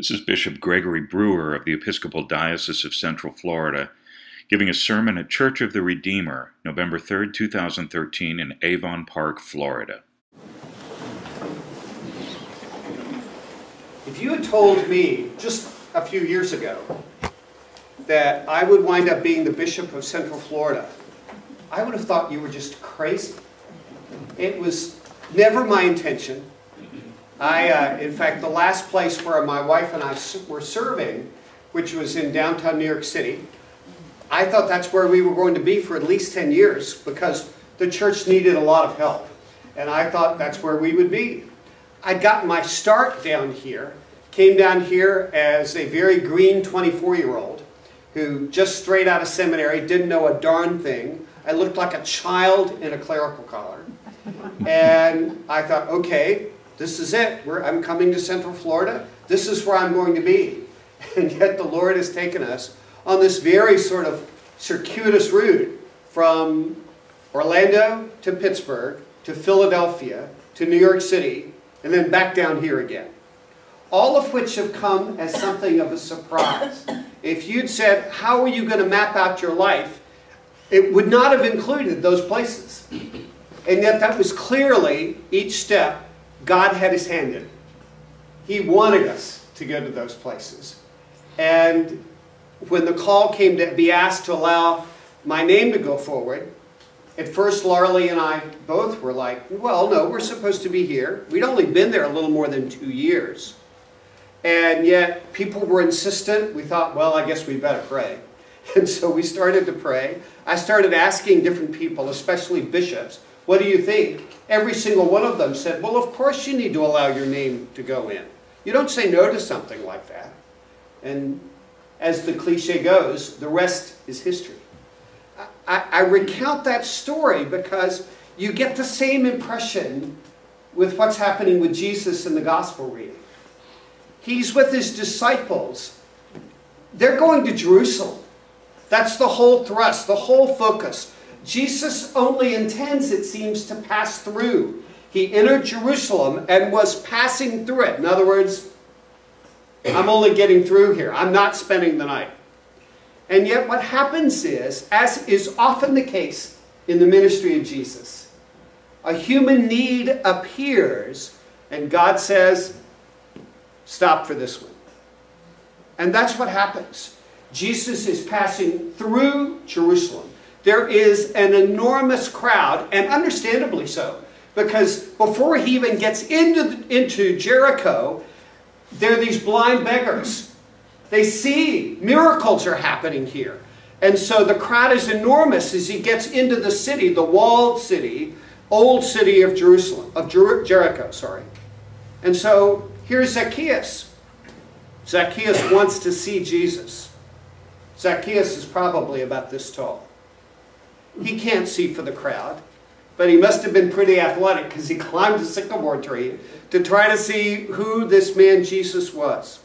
This is Bishop Gregory Brewer of the Episcopal Diocese of Central Florida giving a sermon at Church of the Redeemer, November 3, 2013, in Avon Park, Florida. If you had told me just a few years ago that I would wind up being the Bishop of Central Florida, I would have thought you were just crazy. It was never my intention. I, uh, in fact, the last place where my wife and I were serving, which was in downtown New York City, I thought that's where we were going to be for at least 10 years because the church needed a lot of help. And I thought that's where we would be. I'd gotten my start down here, came down here as a very green 24-year-old who just straight out of seminary, didn't know a darn thing. I looked like a child in a clerical collar. And I thought, okay, this is it. We're, I'm coming to Central Florida. This is where I'm going to be. And yet the Lord has taken us on this very sort of circuitous route from Orlando to Pittsburgh to Philadelphia to New York City and then back down here again. All of which have come as something of a surprise. If you'd said, how are you going to map out your life, it would not have included those places. And yet that was clearly, each step, God had his hand in. He wanted us to go to those places. And when the call came to be asked to allow my name to go forward, at first Larley and I both were like, well, no, we're supposed to be here. We'd only been there a little more than two years. And yet people were insistent. We thought, well, I guess we better pray. And so we started to pray. I started asking different people, especially bishops, what do you think? Every single one of them said, well, of course you need to allow your name to go in. You don't say no to something like that. And as the cliche goes, the rest is history. I, I, recount that story because you get the same impression with what's happening with Jesus in the gospel reading. He's with his disciples. They're going to Jerusalem. That's the whole thrust, the whole focus. Jesus only intends, it seems, to pass through. He entered Jerusalem and was passing through it. In other words, I'm only getting through here. I'm not spending the night. And yet what happens is, as is often the case in the ministry of Jesus, a human need appears and God says, stop for this one. And that's what happens. Jesus is passing through Jerusalem. There is an enormous crowd, and understandably so, because before he even gets into, into Jericho, there are these blind beggars. They see miracles are happening here. And so the crowd is enormous as he gets into the city, the walled city, old city of Jerusalem, of Jer Jericho, sorry. And so here's Zacchaeus. Zacchaeus wants to see Jesus. Zacchaeus is probably about this tall. He can't see for the crowd, but he must have been pretty athletic because he climbed a sycamore tree to try to see who this man Jesus was.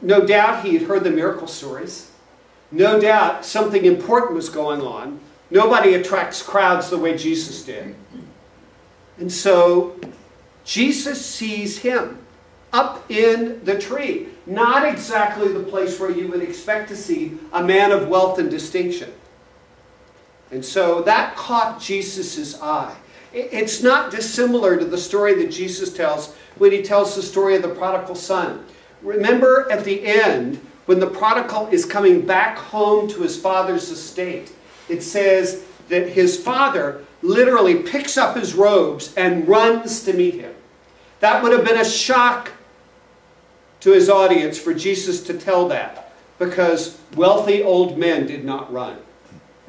No doubt he had heard the miracle stories. No doubt something important was going on. Nobody attracts crowds the way Jesus did. And so Jesus sees him up in the tree. Not exactly the place where you would expect to see a man of wealth and distinction. And so that caught Jesus' eye. It's not dissimilar to the story that Jesus tells when he tells the story of the prodigal son. Remember at the end, when the prodigal is coming back home to his father's estate, it says that his father literally picks up his robes and runs to meet him. That would have been a shock to his audience for Jesus to tell that because wealthy old men did not run.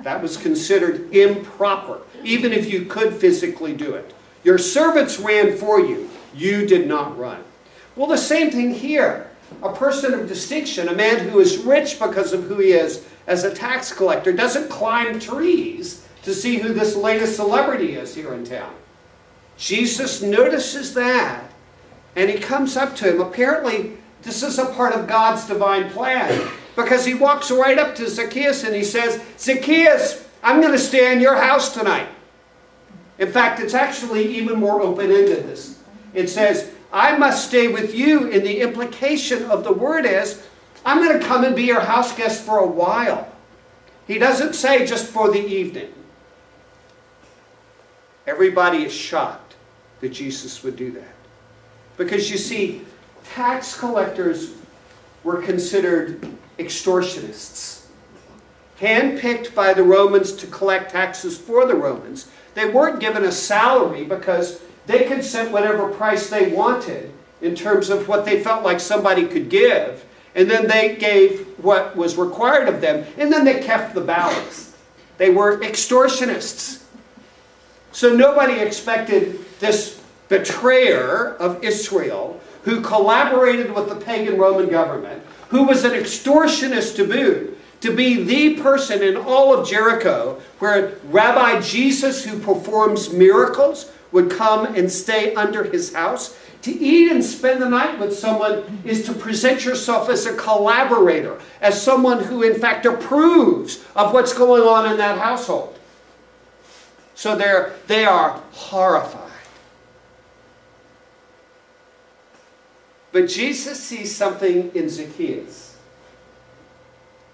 That was considered improper, even if you could physically do it. Your servants ran for you. You did not run. Well, the same thing here. A person of distinction, a man who is rich because of who he is as a tax collector, doesn't climb trees to see who this latest celebrity is here in town. Jesus notices that, and he comes up to him. Apparently, this is a part of God's divine plan because he walks right up to Zacchaeus and he says, Zacchaeus, I'm going to stay in your house tonight. In fact, it's actually even more open-ended. This It says, I must stay with you. And the implication of the word is, I'm going to come and be your house guest for a while. He doesn't say just for the evening. Everybody is shocked that Jesus would do that. Because you see, tax collectors were considered extortionists, handpicked by the Romans to collect taxes for the Romans. They weren't given a salary because they could set whatever price they wanted in terms of what they felt like somebody could give. And then they gave what was required of them, and then they kept the balance. They were extortionists. So nobody expected this betrayer of Israel who collaborated with the pagan Roman government, who was an extortionist to boot, to be the person in all of Jericho where Rabbi Jesus, who performs miracles, would come and stay under his house. To eat and spend the night with someone is to present yourself as a collaborator, as someone who, in fact, approves of what's going on in that household. So they're, they are horrified. But Jesus sees something in Zacchaeus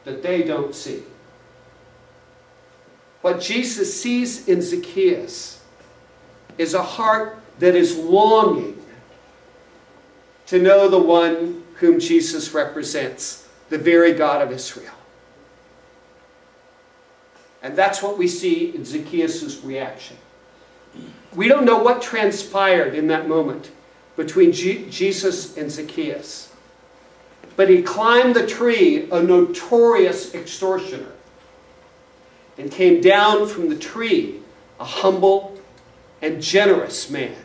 that they don't see. What Jesus sees in Zacchaeus is a heart that is longing to know the one whom Jesus represents, the very God of Israel. And that's what we see in Zacchaeus' reaction. We don't know what transpired in that moment between G Jesus and Zacchaeus. But he climbed the tree, a notorious extortioner, and came down from the tree, a humble and generous man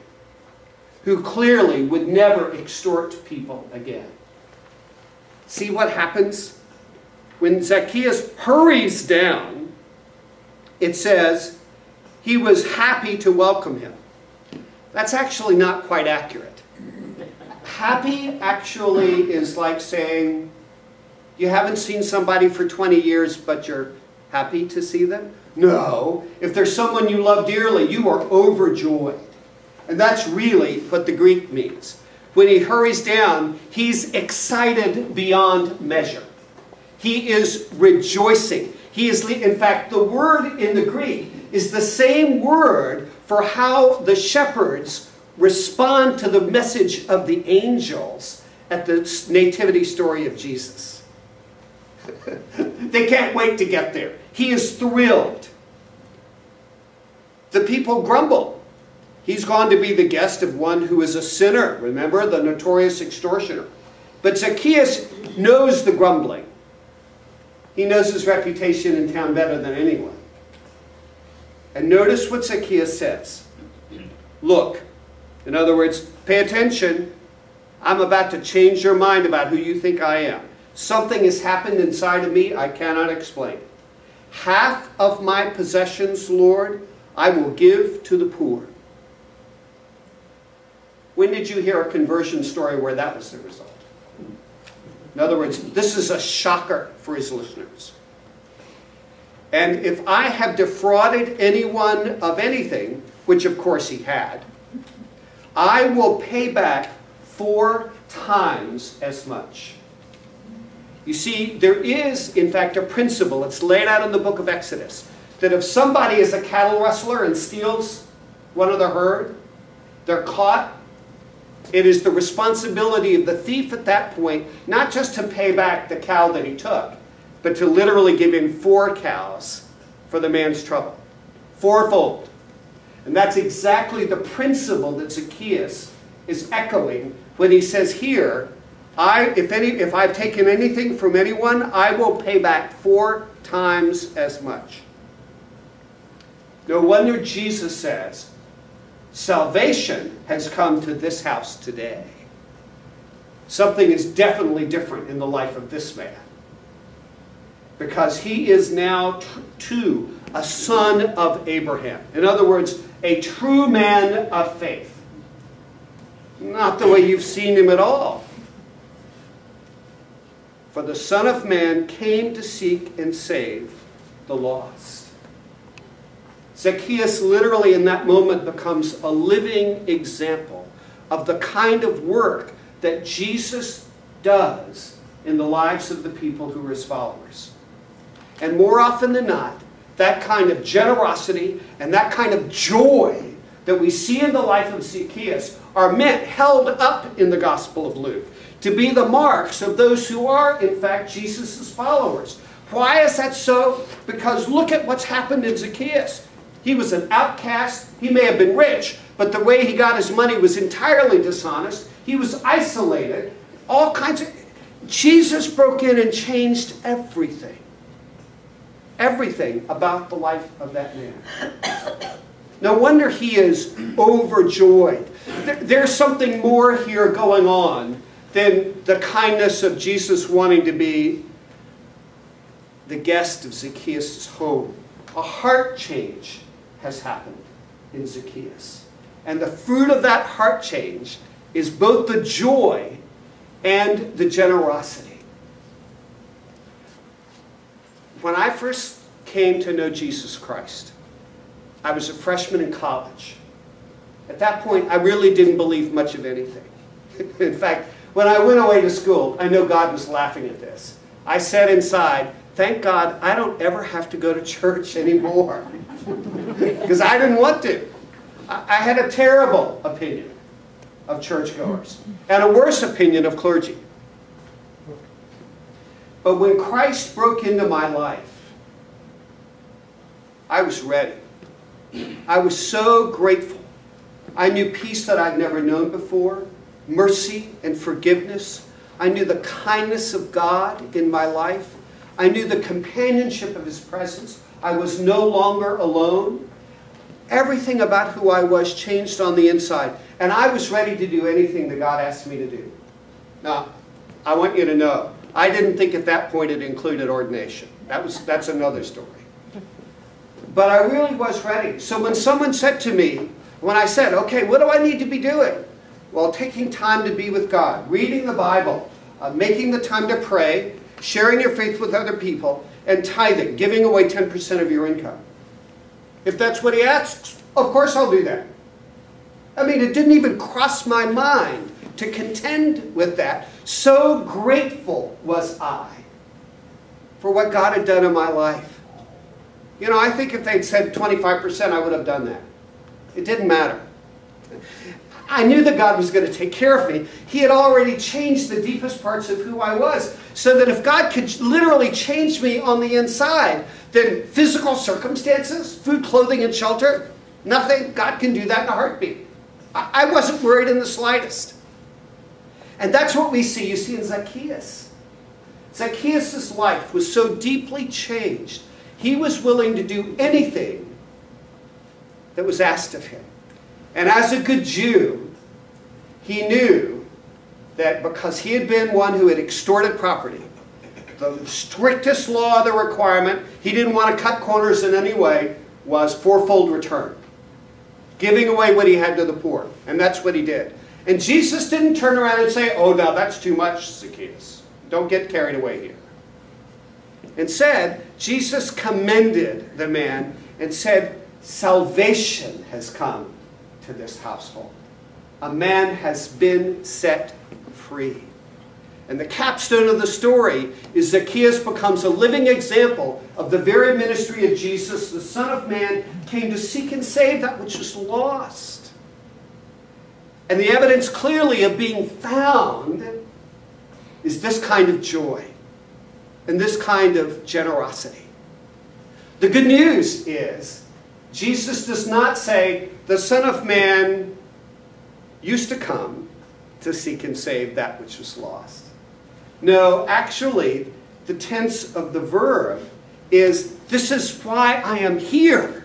who clearly would never extort people again. See what happens? When Zacchaeus hurries down, it says he was happy to welcome him. That's actually not quite accurate. Happy actually is like saying you haven't seen somebody for 20 years, but you're happy to see them. No. If there's someone you love dearly, you are overjoyed. And that's really what the Greek means. When he hurries down, he's excited beyond measure. He is rejoicing. He is, in fact, the word in the Greek is the same word for how the shepherds respond to the message of the angels at the nativity story of Jesus. they can't wait to get there. He is thrilled. The people grumble. He's gone to be the guest of one who is a sinner. Remember, the notorious extortioner. But Zacchaeus knows the grumbling. He knows his reputation in town better than anyone. And notice what Zacchaeus says. Look, in other words, pay attention. I'm about to change your mind about who you think I am. Something has happened inside of me I cannot explain. Half of my possessions, Lord, I will give to the poor. When did you hear a conversion story where that was the result? In other words, this is a shocker for his listeners. And if I have defrauded anyone of anything, which of course he had, I will pay back four times as much. You see, there is, in fact, a principle. It's laid out in the book of Exodus that if somebody is a cattle rustler and steals one of the herd, they're caught. It is the responsibility of the thief at that point not just to pay back the cow that he took, but to literally give him four cows for the man's trouble. Fourfold. And that's exactly the principle that Zacchaeus is echoing when he says here, I, if, any, if I've taken anything from anyone, I will pay back four times as much. No wonder Jesus says, salvation has come to this house today. Something is definitely different in the life of this man. Because he is now too a son of Abraham. In other words, a true man of faith. Not the way you've seen him at all. For the Son of Man came to seek and save the lost. Zacchaeus literally in that moment becomes a living example of the kind of work that Jesus does in the lives of the people who are his followers. And more often than not, that kind of generosity and that kind of joy that we see in the life of Zacchaeus are meant, held up in the Gospel of Luke, to be the marks of those who are, in fact, Jesus' followers. Why is that so? Because look at what's happened in Zacchaeus. He was an outcast. He may have been rich, but the way he got his money was entirely dishonest. He was isolated. All kinds of. Jesus broke in and changed everything. Everything about the life of that man. No wonder he is overjoyed. There's something more here going on than the kindness of Jesus wanting to be the guest of Zacchaeus' home. A heart change has happened in Zacchaeus. And the fruit of that heart change is both the joy and the generosity. When I first came to know Jesus Christ, I was a freshman in college. At that point, I really didn't believe much of anything. in fact, when I went away to school, I know God was laughing at this. I sat inside, thank God I don't ever have to go to church anymore. Because I didn't want to. I had a terrible opinion of churchgoers and a worse opinion of clergy. But when Christ broke into my life, I was ready. I was so grateful. I knew peace that I'd never known before, mercy and forgiveness. I knew the kindness of God in my life. I knew the companionship of His presence. I was no longer alone. Everything about who I was changed on the inside. And I was ready to do anything that God asked me to do. Now, I want you to know, I didn't think at that point it included ordination. That was, that's another story. But I really was ready. So when someone said to me, when I said, okay, what do I need to be doing? Well, taking time to be with God, reading the Bible, uh, making the time to pray, sharing your faith with other people, and tithing, giving away 10% of your income. If that's what he asks, of course I'll do that. I mean, it didn't even cross my mind to contend with that. So grateful was I for what God had done in my life. You know, I think if they'd said 25%, I would have done that. It didn't matter. I knew that God was going to take care of me. He had already changed the deepest parts of who I was. So that if God could literally change me on the inside, then physical circumstances, food, clothing, and shelter, nothing, God can do that in a heartbeat. I wasn't worried in the slightest. And that's what we see. You see in Zacchaeus. Zacchaeus' life was so deeply changed he was willing to do anything that was asked of him. And as a good Jew, he knew that because he had been one who had extorted property, the strictest law of the requirement, he didn't want to cut corners in any way, was fourfold return. Giving away what he had to the poor. And that's what he did. And Jesus didn't turn around and say, oh, now that's too much, Zacchaeus. Don't get carried away here. Instead, Jesus commended the man and said, Salvation has come to this household. A man has been set free. And the capstone of the story is Zacchaeus becomes a living example of the very ministry of Jesus. The Son of Man came to seek and save that which was lost. And the evidence clearly of being found is this kind of joy and this kind of generosity. The good news is Jesus does not say the Son of Man used to come to seek and save that which was lost. No, actually, the tense of the verb is this is why I am here.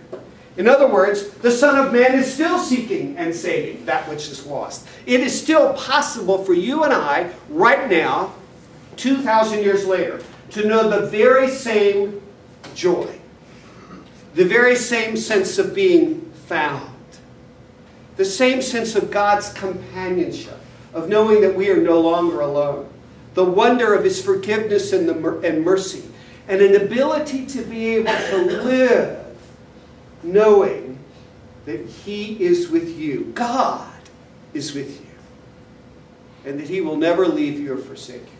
In other words, the Son of Man is still seeking and saving that which is lost. It is still possible for you and I, right now, 2,000 years later, to know the very same joy, the very same sense of being found, the same sense of God's companionship, of knowing that we are no longer alone, the wonder of His forgiveness and, the, and mercy, and an ability to be able to live knowing that He is with you. God is with you. and that he will never leave you or forsake you.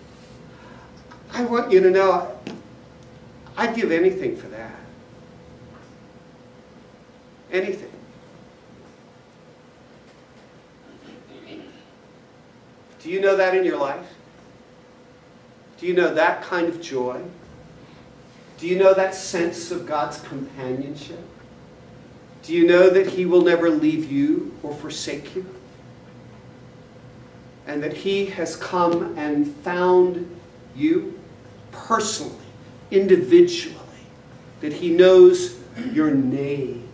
I want you to know, I'd give anything for that. Anything. Do you know that in your life? Do you know that kind of joy? Do you know that sense of God's companionship? Do you know that He will never leave you or forsake you? And that He has come and found you personally, individually, that He knows your name.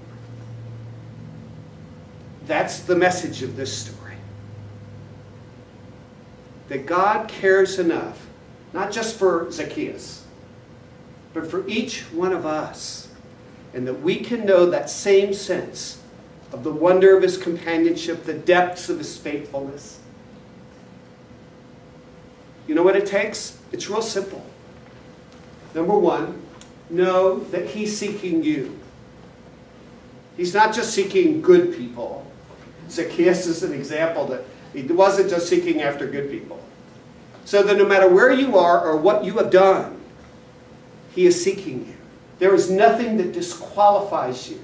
That's the message of this story. That God cares enough, not just for Zacchaeus, but for each one of us. And that we can know that same sense of the wonder of his companionship, the depths of his faithfulness. You know what it takes? It's real simple. Number one, know that he's seeking you. He's not just seeking good people. Zacchaeus is an example that he wasn't just seeking after good people. So that no matter where you are or what you have done, he is seeking you. There is nothing that disqualifies you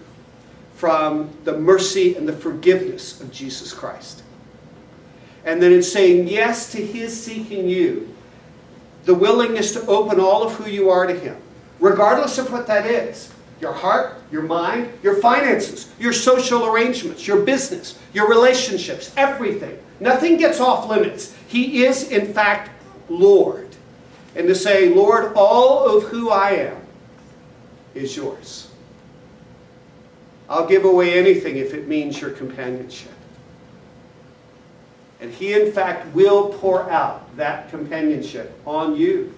from the mercy and the forgiveness of Jesus Christ. And then in saying yes to his seeking you, the willingness to open all of who you are to him, regardless of what that is your heart, your mind, your finances, your social arrangements, your business, your relationships, everything. Nothing gets off limits. He is, in fact, Lord. And to say, Lord, all of who I am is yours. I'll give away anything if it means your companionship. And He, in fact, will pour out that companionship on you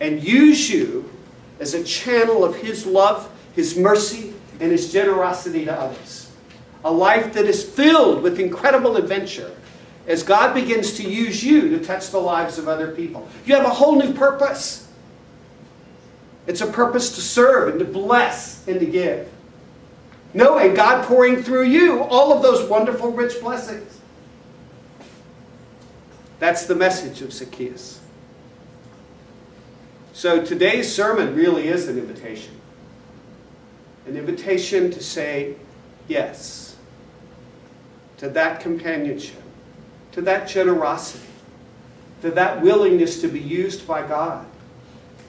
and use you as a channel of His love, His mercy, and His generosity to others. A life that is filled with incredible adventure as God begins to use you to touch the lives of other people. You have a whole new purpose. It's a purpose to serve and to bless and to give. Knowing God pouring through you all of those wonderful, rich blessings. That's the message of Zacchaeus. So today's sermon really is an invitation. An invitation to say yes to that companionship, to that generosity, to that willingness to be used by God,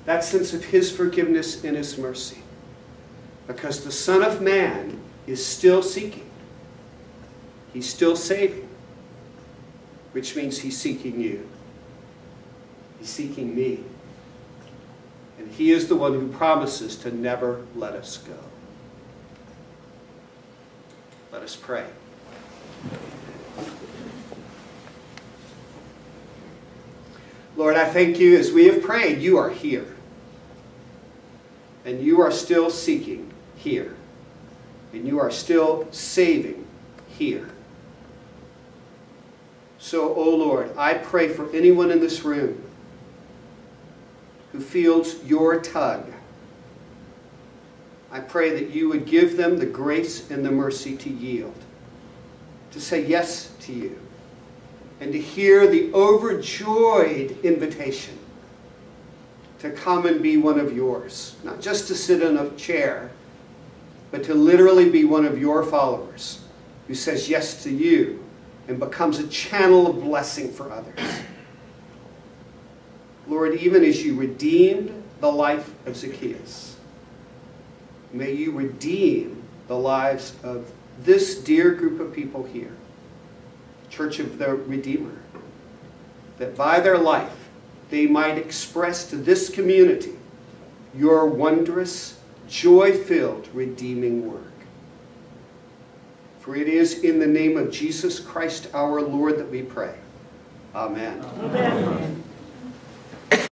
that sense of His forgiveness and His mercy. Because the Son of Man is still seeking, He's still saving, which means He's seeking you, He's seeking me. And He is the one who promises to never let us go. Let us pray. Lord, I thank you as we have prayed, you are here. And you are still seeking here. And you are still saving here. So, O oh Lord, I pray for anyone in this room who feels your tug. I pray that you would give them the grace and the mercy to yield, to say yes to you, and to hear the overjoyed invitation to come and be one of yours. Not just to sit in a chair, but to literally be one of your followers who says yes to you and becomes a channel of blessing for others. Lord, even as you redeemed the life of Zacchaeus, may you redeem the lives of this dear group of people here, Church of the Redeemer, that by their life they might express to this community your wondrous, joy-filled, redeeming work. For it is in the name of Jesus Christ our Lord that we pray. Amen. Amen.